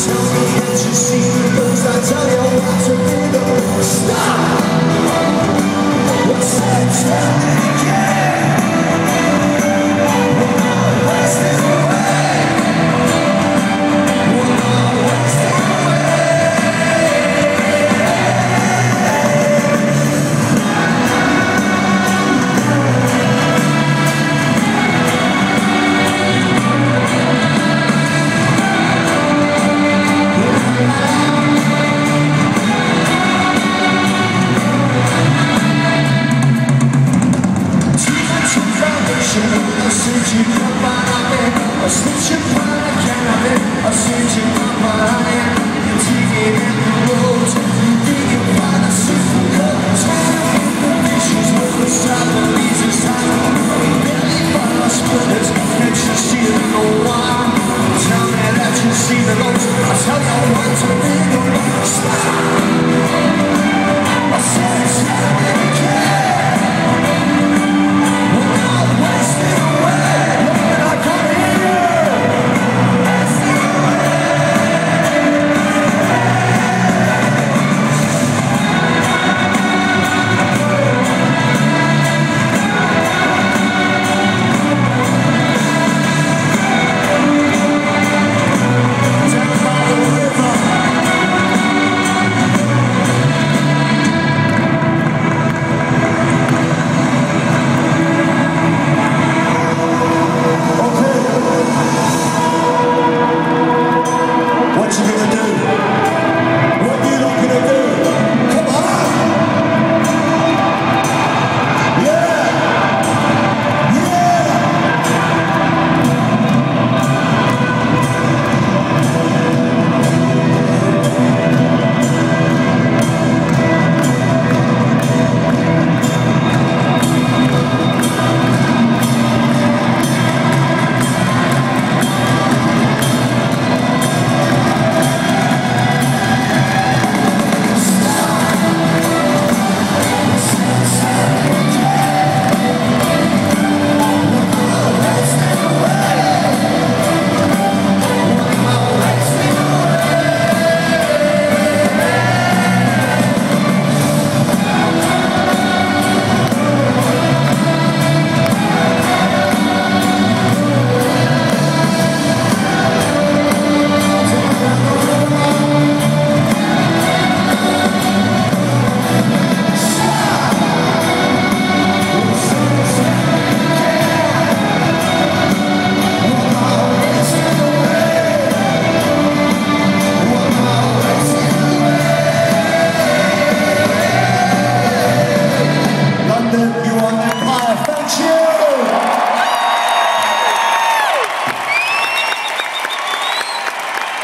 tell me that you see the Yeah. switching my I'm switching my